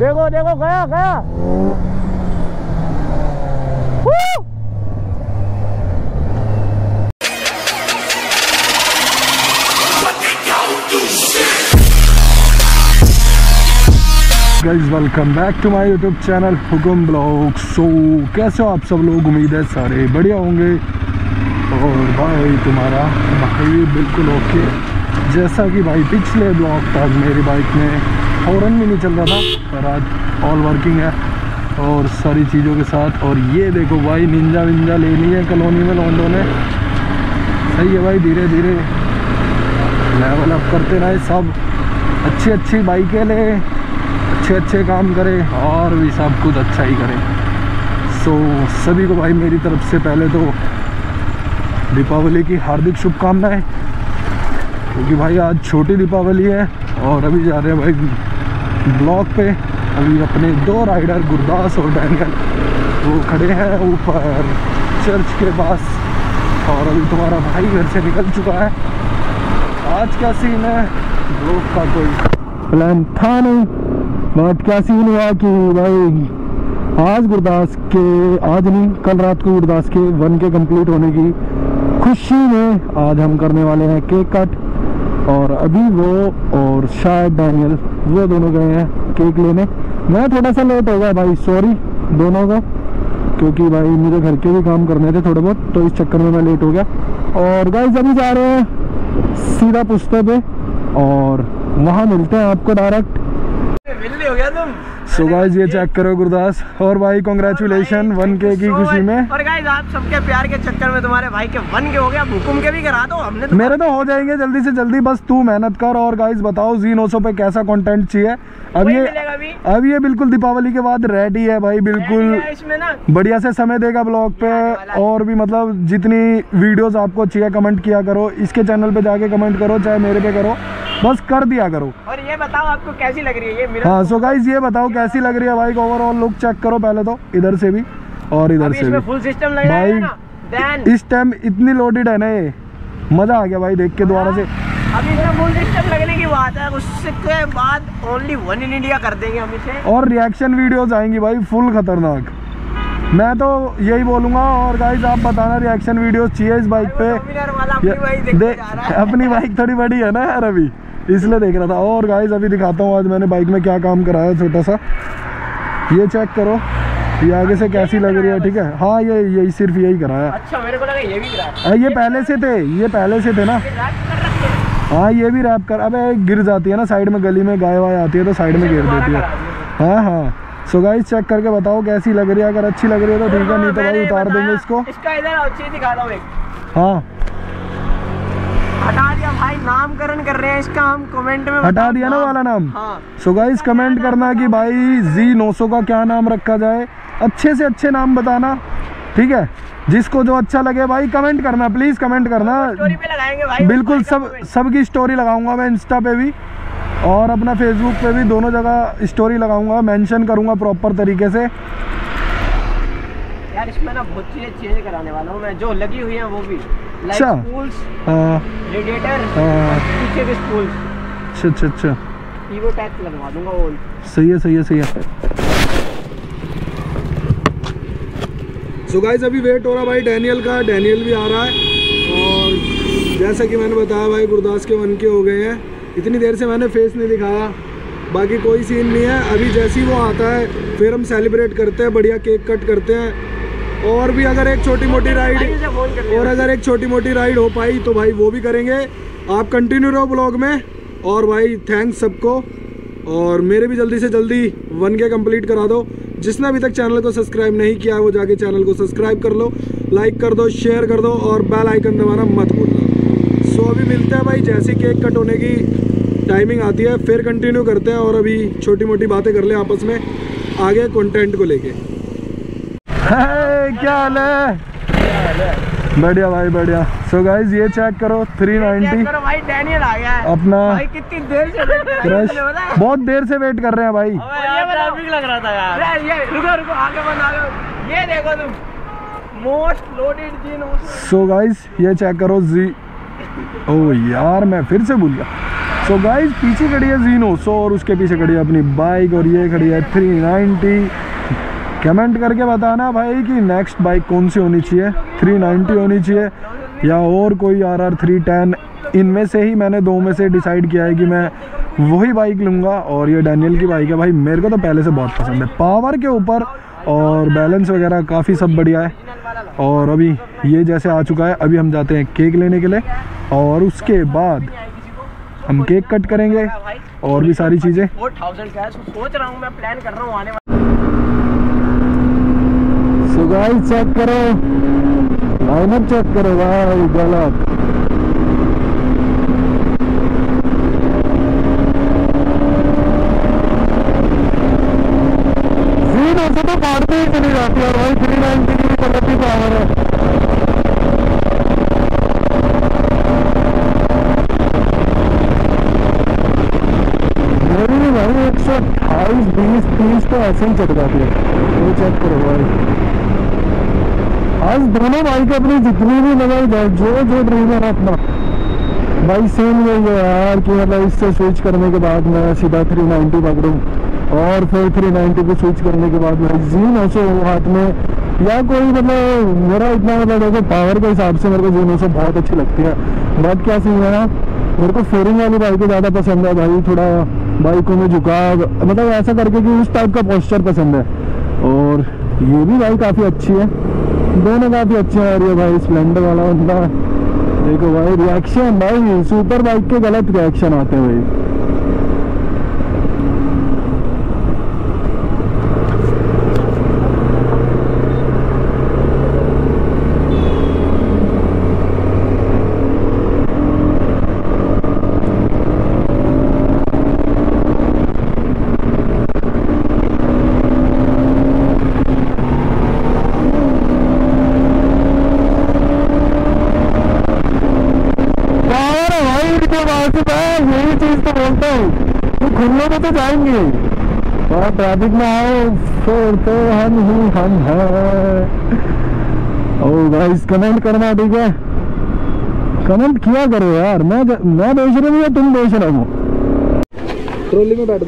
देखो देखो, गया गया। Guys welcome back to my YouTube channel Hukum vlog so कैसे हो आप सब लोग? उम्मीद है सारे बढ़िया होंगे। और भाई, तुम्हारा भाई बिल्कुल ओके जैसा कि भाई पिछले ब्लॉग तक मेरी बाइक में हॉर्न भी नहीं चल रहा था, पर आज ऑल वर्किंग है और सारी चीज़ों के साथ। और ये देखो भाई निंजा विंजा ले ली है कॉलोनी में लॉन्डो ने। सही है भाई, धीरे धीरे। लेवल अप करते रहे सब। अच्छी अच्छी बाइकें ले अच्छे अच्छे काम करें, और भी सब कुछ अच्छा ही करें। सो सभी को भाई, मेरी तरफ़ से पहले तो दीपावली की हार्दिक शुभकामनाएँ। क्योंकि भाई आज छोटी दीपावली है और अभी जा रहे हैं भाई ब्लॉक पे। अभी अपने दो राइडर गुरदास और डैनियल, वो खड़े हैं ऊपर चर्च के पास। और अभी तुम्हारा भाई घर से निकल चुका है। आज का सीन है? ब्लॉक का कोई प्लान था नहीं। बट क्या सीन हुआ कि भाई आज गुरदास के, आज नहीं, कल रात को गुरदास के वन के कंप्लीट होने की खुशी में आज हम करने वाले हैं केक कट और अभी वो और शायद डैनियल वो दोनों गए हैं केक लेने। मैं थोड़ा सा लेट हो गया भाई सॉरी दोनों का, क्योंकि भाई मुझे घर के भी काम करने थे थोड़े बहुत तो इस चक्कर में मैं लेट हो गया। और गाइस अभी जा रहे हैं सीधा पुश्ते पे और वहाँ मिलते हैं आपको डायरेक्ट हो गया तुम? सो गाइस ये चेक करो गुरदास। और भाई कॉन्ग्रेचुलेशन वन के की खुशी में। और गाइस आप सबके प्यार के चक्कर में तुम्हारे भाई के वन के हो गया। हुकुम के भी करा दो हमने तो मेरे तो हो जाएँगे जल्दी से जल्दी। बस तू मेहनत कर और गाइस बताओ जी नौ पे कैसा कंटेंट चाहिए। अब ये अब ये बिल्कुल दीपावली के बाद रेडी है भाई बिल्कुल। बढ़िया से समय देगा ब्लॉग पे। और भी मतलब जितनी वीडियोस आपको चाहिए कमेंट किया करो। इसके चैनल पे जाके कमेंट करो चाहे मेरे पे करो। बस कर दिया करो। और ये बताओ आपको कैसी लग रही है? ये हाँ सो गाइस ये बताओ कैसी लग रही है बाइक ओवरऑल लुक चेक करो पहले तो इधर से भी और इधर से भी। फुल सिस्टम लग भाई, जाएगा ना? इस टाइम इतनी लोडेड है ना ये। मज़ा आ गया भाई देख के दोबारा से। अभी इसमें फुल सिस्टम लगने की बात है उसके बाद ओनली वन इन इंडिया कर देंगे हम इसे। और रिएक्शन वीडियोस आएँगी भाई फुल खतरनाक। मैं तो यही बोलूँगा और गाइस आप बताना रिएक्शन वीडियोस चाहिए इस बाइक पे। रहा है। अपनी बाइक थोड़ी बड़ी है ना यार अभी। इसलिए देख रहा था। और गाइस अभी दिखाता हूँ आज मैंने बाइक में क्या काम कराया है छोटा सा। ये चेक करो ये आगे से कैसी लग रही है ठीक है? हाँ ये यही सिर्फ़ यही कराया। अच्छा मेरे को लगा ये भी है। ये पहले से थे ये पहले से थे ना। हाँ। ये भी रैप कर अबे गिर जाती है ना साइड में गली में गाय वाय आती है तो साइड में गिर देती है। हाँ हाँ। सो गाइस चेक करके बताओ कैसी लग रही है। अगर अच्छी लग रही है तो ठीक है नहीं तो भाई उतार देंगे इसको। इसका इधर अच्छी दिखाता हूँ एक हाँ हटा दिया भाई नामकरण कर रहे हैं इसका हम कमेंट में हटा दिया ना वाला नाम। हाँ। सो गाइस कमेंट करना कि भाई जी 900 का क्या नाम रखा जाए। अच्छे से अच्छे नाम बताना ठीक है? जिसको जो अच्छा लगे भाई कमेंट करना प्लीज़ कमेंट करना। स्टोरी पे लगाएँगे भाई बिल्कुल सब सबकी स्टोरी लगाऊँगा मैं इंस्टा पे भी। और अपना फेसबुक पे भी दोनों जगह स्टोरी लगाऊँगा मेंशन करूँगा प्रॉपर तरीके से। यार इसमें ना बहुत चीज़ें चेंज कराने वाला हूँ मैं जो लगी हुई है वो भी। अच्छा। के स्पूल्स अच्छा अच्छा अच्छा। वो। सही है सही है सही है। सो गाइस अभी वेट हो रहा भाई डैनियल का। डैनियल भी आ रहा है। और जैसा कि मैंने बताया भाई गुरदास के वन के हो गए हैं। इतनी देर से मैंने फेस नहीं दिखाया। बाकी कोई सीन नहीं है। अभी जैसे ही वो आता है फिर हम सेलिब्रेट करते हैं बढ़िया केक कट करते हैं। और भी अगर एक छोटी मोटी राइड और अगर एक छोटी मोटी राइड हो पाई तो भाई वो भी करेंगे। आप कंटिन्यू रहो ब्लॉग में। और भाई थैंक्स सबको। और मेरे भी जल्दी से जल्दी वन के कंप्लीट करा दो। जिसने अभी तक चैनल को सब्सक्राइब नहीं किया है वो जाके चैनल को सब्सक्राइब कर लो लाइक कर दो शेयर कर दो और बेल आइकन दबाना मत भूलना। सो अभी मिलते हैं भाई जैसे केक कट होने की टाइमिंग आती है फिर कंटिन्यू करते हैं और अभी छोटी मोटी बातें कर ले आपस में आगे कंटेंट को लेके। क्या हाल है? बढ़िया भाई बढ़िया। सो गाइज़ ये चेक करो 390 चेक करो भाई डैनियल आ गया है। अपना भाई कितनी देर से वेट कर क्रश? बहुत देर से वेट कर रहे हैं भाई। ट्रैफ़िक लग रहा था यार। ये रुको रुको आगे बंद आगे ये देखो तुम। मोस्ट लोडेड जीन सो गाइज़ ये चेक करो जी ओ यार मैं फिर से भूल गया। सो गाइज़ पीछे खड़ी है जीनो सो और उसके पीछे खड़ी है अपनी बाइक और ये खड़ी है 390 कमेंट करके बताना भाई कि नेक्स्ट बाइक कौन सी होनी चाहिए? 390 होनी चाहिए या और कोई आर आर थ्री टेन इनमें से ही मैंने दो में से डिसाइड किया है कि मैं वही बाइक लूँगा और ये डैनियल की बाइक है। भाई, मेरे को तो पहले से बहुत पसंद है। पावर के ऊपर और बैलेंस वगैरह काफ़ी सब बढ़िया है। और अभी ये जैसे आ चुका है, अभी हम जाते हैं केक लेने के लिए और उसके बाद हम केक कट करेंगे और भी सारी चीज़ें फोर थाउज़ेंड का है सो सोच रहा हूँ मैं प्लान कर रहा हूँ आने सो गाइस चेक करो। लाइनअप चेक करो। भाई गलत। तो ही चली भाई गलत ही। पावर है भाई, एक सौ अट्ठाईस, बीस, तीस तो ऐसे ही चढ़ जाती है। वो चेक करो भाई। आज दोनों बाइक अपनी जितनी भी लगाई जाए जो जो ड्रीमर अपना। भाई सेम यही है यार कि मतलब इससे स्विच करने के बाद मैं सीधा 390 पकड़ूँ और फिर 390 को स्विच करने के बाद भाई जी नौ सौ हाथ में। या कोई मतलब मेरा इतना मतलब देखो पावर के हिसाब से मेरे को जी नौ सौ बहुत अच्छी लगती है। बात क्या सीन है ना? मेरे को फेरिंग वाली बाइक ज़्यादा पसंद है भाई, थोड़ा बाइकों में झुकाव मतलब ऐसा करके कि उस टाइप का पोस्चर पसंद है। और ये भी भाई काफ़ी अच्छी है। दोनों काफ़ी अच्छे आ रही है भाई स्प्लेंडर वाला बंदा। देखो भाई रिएक्शन भाई सुपर बाइक के गलत रिएक्शन आते हैं भाई पावर है भाई इनके पास मैं यही चीज़ तो बोलता हूँ तो खुले में तो जाएँगे। और ट्रैफ़िक में आओ फिर तो हम ही हम हैं। कमेंट करना, ठीक है? कमेंट किया करो यार, मैं मैं बेच रहा हूँ या तुम बेच रहे हो? ट्रोली में बैठ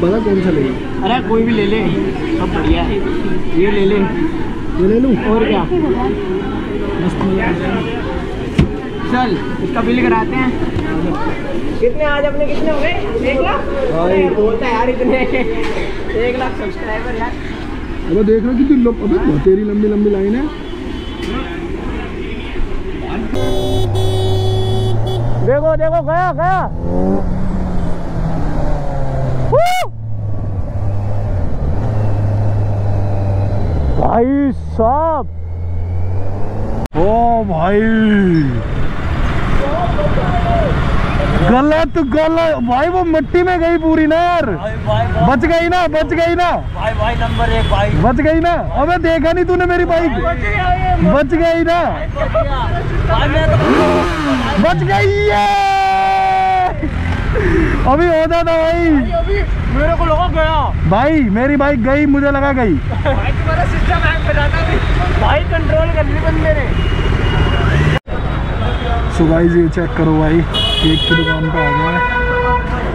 बड़ा कौन सा लेगा अरे कोई भी ले ले, सब बढ़िया है। ये ले ले। ये ले लूँ? और क्या? चल इसका बिल कराते हैं। कितने आज अपने कितने हुए एक लाख। बोलता यार इतने। एक लाख सब्सक्राइबर यार। अबे देख रहा कितनी लो- अबे तेरी लंबी लंबी लाइन है। देखो देखो गया गया। भाई साहब ओ भाई। गलत गलत। भाई वो मिट्टी में गई पूरी ना यार। बच गई ना बच गई ना। भाई भाई नंबर एक भाई। बच गई ना। अबे देखा नहीं तूने मेरी बाइक। बच गई ना। भाई तो बच गई ये। अभी हो जाता भाई। अभी मेरे को लगा गया। भाई मेरी बाइक गई मुझे लगा गई। भाई तुम्हारा सिस्टम हैंग पे भी। भाई कंट्रोल कर ली बंदे ने सो गाइस ये चेक करो भाई केक की दुकान पे आ गया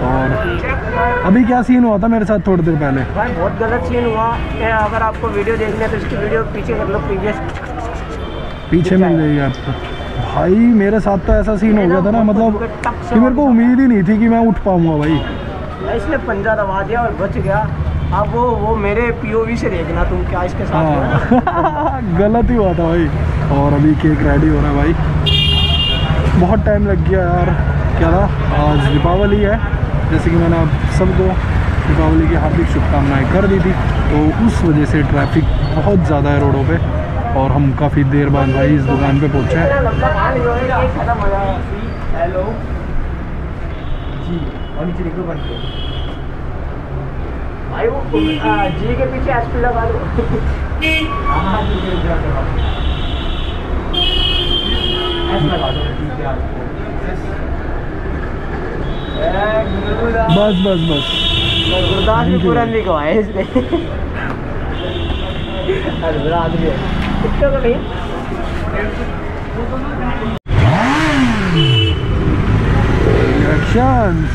और अभी क्या सीन हुआ था मेरे साथ थोड़ी देर पहले? भाई बहुत गलत सीन हुआ। अगर आपको वीडियो देखनी है तो इसकी वीडियो पीछे लो प्रीवियस पीछे मिल जाएगी आपको। भाई मेरे साथ तो ऐसा सीन हो गया था ना मतलब कि मेरे को उम्मीद ही नहीं थी कि मैं उठ पाऊँगा भाई। इसने पंजा दबा दिया और बच गया। अब वो वो मेरे पीओवी से देखना तुम क्या इसके साथ है गलत ही हुआ था भाई। और अभी केक रेडी हो रहा है भाई। बहुत टाइम लग गया यार। क्या था? आज दीपावली है। जैसे कि मैंने आप सबको दीपावली की हार्दिक शुभकामनाएँ कर दी थी। तो उस वजह से ट्रैफ़िक बहुत ज़्यादा है रोडों पे। और हम काफ़ी देर बाद भाई इस दुकान पे पहुँचे हैं। भाई वो जी के पीछे एसपी लगा दो। बस बस बस। गुरदास भी पूरा लिखवाया इसने। है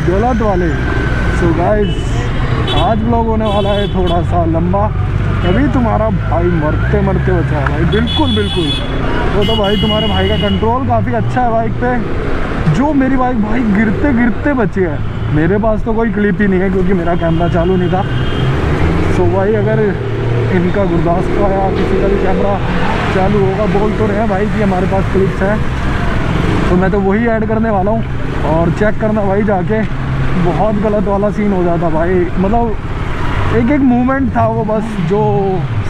गलत वाले सो so गाइस आज ब्लॉग होने वाला है थोड़ा सा लंबा अभी तुम्हारा भाई मरते मरते बचा है भाई बिल्कुल बिल्कुल वो तो भाई तुम्हारे भाई का कंट्रोल काफ़ी अच्छा है बाइक पे जो मेरी बाइक भाई गिरते गिरते बची है मेरे पास तो कोई क्लिप ही नहीं है क्योंकि मेरा कैमरा चालू नहीं था सो so भाई अगर इनका गुरदास का या किसी का भी कैमरा चालू होगा। बोल तो रहे हैं भाई कि हमारे पास क्लिप्स हैं। तो मैं तो वही ऐड करने वाला हूँ और चेक करना भाई जाके। बहुत गलत वाला सीन हो जाता भाई। मतलब एक एक मूवमेंट था वो बस जो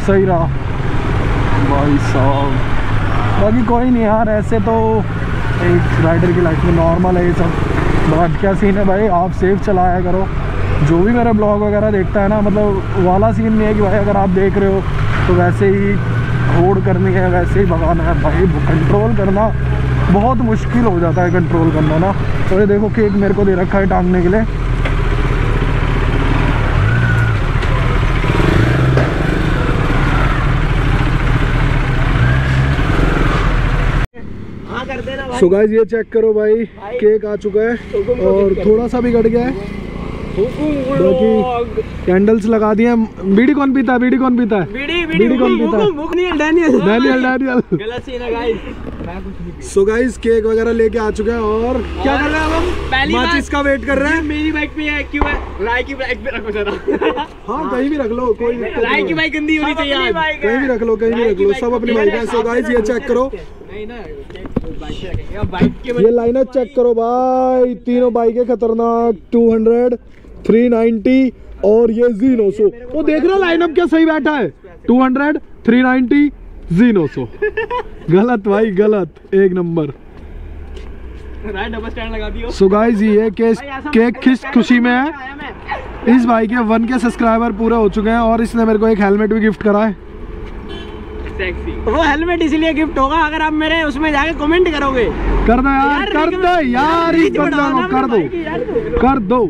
सही रहा। भाई साहब। बाकी कोई नहीं यार, ऐसे तो एक राइडर की लाइफ में नॉर्मल है ये सब। बट क्या सीन है भाई, आप सेफ़ चलाया करो। जो भी मेरा ब्लॉग वगैरह देखता है ना मतलब वाला सीन नहीं है कि भाई अगर आप देख रहे हो तो वैसे ही होड़ करनी है वैसे ही भगाना है। भाई कंट्रोल करना बहुत मुश्किल हो जाता है कंट्रोल करना ना। तो ये देखो केक मेरे को दे रखा है टांगने के लिए। हाँ सो गाइस ये चेक करो भाई केक आ चुका है और थोड़ा सा भी घट गया है। कैंडल्स लगा दिए बीड़ी कौन पीता है? बीड़ी कौन पीता है? बीड़ी बीड़ी कौन पीता है? डैनियल डैनियल डैनियल गलत सीन है गाइस सो गाइस केक वगैरह लेके आ चुके हैं और क्या कर रहे हैं हम? पहली बार माचिस का वेट कर रहे हैं। मेरी बाइक पे है क्यों है। राय की बाइक पे रखो जरा। हाँ कहीं भी रख लो कोई दिक्कत राय की बाइक गंदी होनी चाहिए आज। कहीं भी रख लो कहीं भी रख लो सब अपनी बाइक है। सो गाइस ये चेक करो। नहीं ना रखेंगे। बाइक के ये लाइनअप चेक करो भाई। तीनों बाइकें खतरनाक। 200 390 और ये जी नौ सौ वो देख रहा लाइनअप क्या सही बैठा है 200 390 जी नौ सौ गलत भाई गलत एक नंबर राय डबल स्टैंड लगा दियो सो गाइस ये केस केक किस खुशी में है इस भाई के वन के सब्सक्राइबर पूरे हो चुके हैं और इसने मेरे को एक हेलमेट भी गिफ्ट करा है वो हेलमेट इसलिए गिफ्ट होगा अगर आप मेरे उसमें जाके कमेंट करोगे कर दो यार कर दो यार बंदा को कर दो कर दो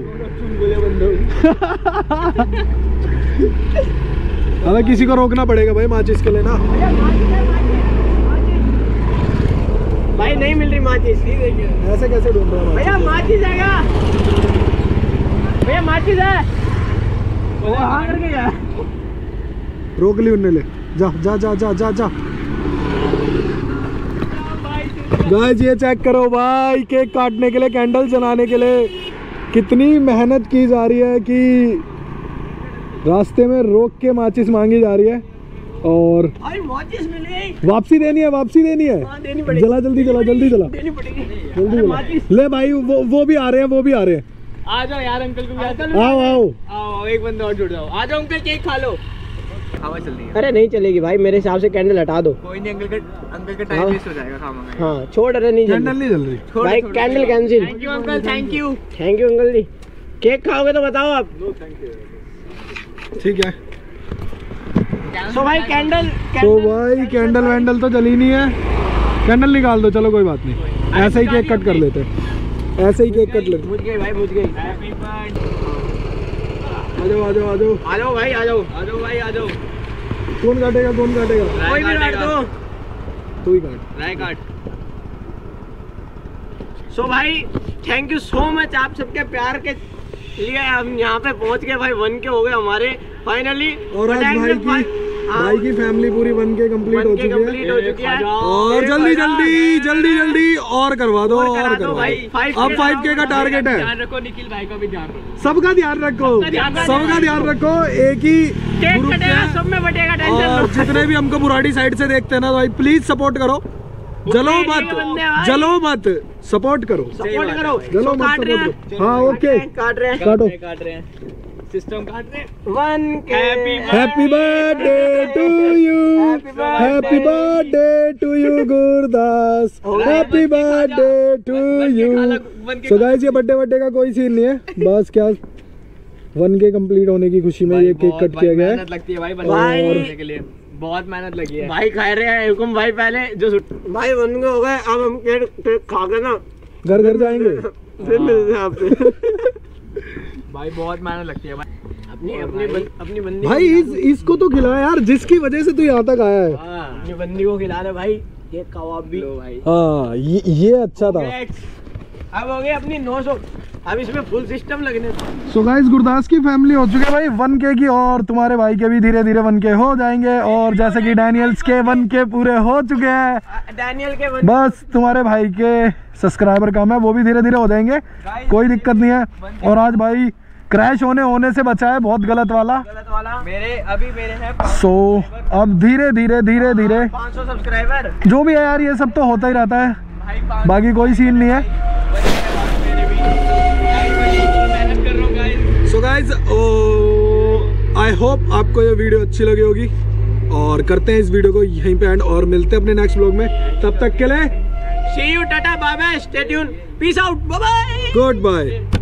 अबे किसी को रोकना पड़ेगा भाई माचिस के लिए ना। भाई नहीं मिल रही माचिस देखिए ऐसे कैसे ढूंढ रहा है भैया माचिस? आएगा भैया माचिस है? वो हाँ करके गया। रोक ली उनने ले। जा जा जा जा जा जा। गाइस ये चेक करो भाई केक काटने के लिए कैंडल जलाने के लिए। कितनी मेहनत की जा रही है कि रास्ते में रोक के माचिस मांगी जा रही है और माचिस मिल। गई वापसी देनी है वापसी देनी है। हाँ देनी जला जल्दी जला जल्दी जला। जल्दी जला। ले भाई वो वो भी आ रहे हैं वो भी आ रहे हैं। आ जाओ यार अंकल को आओ। आओ आओ एक बंदा और जुड़ जाओ। आ जाओ अंकल केक खा लो। हवा चल रही है। अरे नहीं चलेगी भाई मेरे हिसाब से कैंडल हटा दो। कोई नहीं अंकल का अंकल का हाँ। टाइम वेस्ट हो जाएगा खामा हाँ छोड़ अरे नहीं कैंडल नहीं जल रही। भाई candle cancel thank you uncle thank you thank you uncle ji. Cake खाओगे तो बताओ आप। ठीक है। सो भाई कैंडल तो भाई कैंडल वैंडल तो जली नहीं है। कैंडल निकाल दो चलो कोई बात नहीं। ऐसे ही केक कट कर लेते हैं। ऐसे ही केक कट लेते बुझ गई भाई बुझ गई। हैप्पी बर्थडे आ जाओ आ जाओ आ जाओ। आ जाओ भाई आ जाओ। आ जाओ भाई आ जाओ। कौन काटेगा कौन काटेगा? कोई भी काट दो। तू ही काट। राय काट। सो भाई थैंक यू सो मच आप सबके प्यार के लिए हम यहाँ पे पहुँच गए। भाई वन के हो गए हमारे। फाइनली और आज भाई की भाई की फैमिली पूरी बन के कंप्लीट हो चुकी है। और जल्दी जल्दी जल्दी जल्दी और करवा दो और करवा दो। अब फाइव के का टारगेट है। ध्यान रखो निखिल भाई का भी ध्यान रखो। सबका ध्यान रखो। ध्यान रखो। सबका ध्यान रखो। एक ही सब में बटेगा टेंशन और लो। जितने भी हमको बुराड़ी साइड से देखते हैं ना भाई प्लीज़ सपोर्ट करो। जलो मत जलो मत सपोर्ट करो। सपोर्ट करो। So, मत काट रहे सपोर्ट हैं? करो। हाँ ओके काट रहे हैं। काटो। काट रहे हैं। सिस्टम काट रहे हैं। One happy birthday to you happy birthday to you Gurdas happy birthday to you so guys ये बर्थडे बर्थडे का कोई सीन नहीं है। बस क्या वन के कंप्लीट होने की खुशी में ये केक कट किया गया है। मेहनत है बहुत मेहनत लगी है। भाई खा रहे हैं हुकुम भाई पहले जो भाई वन के हो गए अब हम केक केक खा के ना घर घर जाएँगे। फिर मिलते हैं आपसे। भाई बहुत मेहनत लगती है भाई। अपनी बन, अपनी बंदी भाई इस, इसको तो खिला यार जिसकी वजह से तू यहाँ तक आया है। हाँ। अपनी बंदी को खिला दे भाई ये कबाब भी। लो भाई। हाँ ये, ये अच्छा था। अब हो गए अपनी 900 अब इसमें फुल सिस्टम लगने सो गाइस गुरदास की फैमिली हो चुके भाई वन के की और तुम्हारे भाई के भी धीरे धीरे वन के हो जाएँगे और जैसे कि डैनियल्स के वन के पूरे हो चुके हैं। डैनियल के बंदी बस तुम्हारे भाई के सब्सक्राइबर कम है वो भी धीरे धीरे हो जाएँगे। कोई दिक्कत नहीं है। और आज भाई क्रैश होने होने से बचा है बहुत गलत वाला। गलत वाला। मेरे अभी मेरे हैं सो so, अब धीरे धीरे धीरे धीरे 500 सब्सक्राइबर जो भी है यार ये सब तो होता ही रहता है। बाकी कोई सीन नहीं है मेरे भी Guys, मैं इतनी मेहनत कर रहा हूँ guys so guys I hope आपको ये वीडियो अच्छी लगी होगी। और करते हैं इस वीडियो को यहीं पे एंड और मिलते हैं अपने नेक्स्ट ब्लॉग में। तब तक के लिए see you tata bye bye stay tune peace out bye bye goodbye